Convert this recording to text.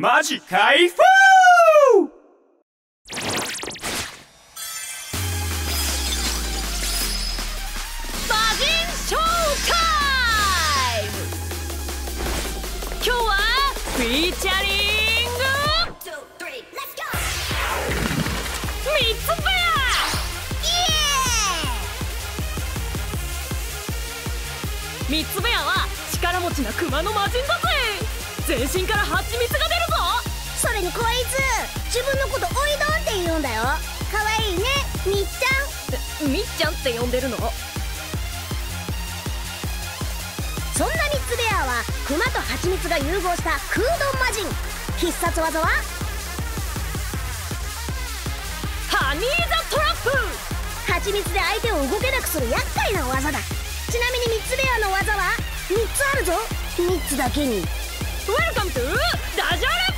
マジ開封バジンショータイム今日はフィーチャリング!三つペア三つペアは力持ちなクマの魔人だぜ!全身から蜂蜜が出それにこいつ自分のことおいどんって言うんだよ。かわいいねみっちゃん。みっちゃんって呼んでるの？そんなミツベアはクマとハチミツが融合した空洞魔人。必殺技は？ハニーザトラップ！ハチミツで相手を動けなくする厄介な技だ。ちなみにミツベアの技は3つあるぞ。3つだけに。ウェルカムトゥダジャレ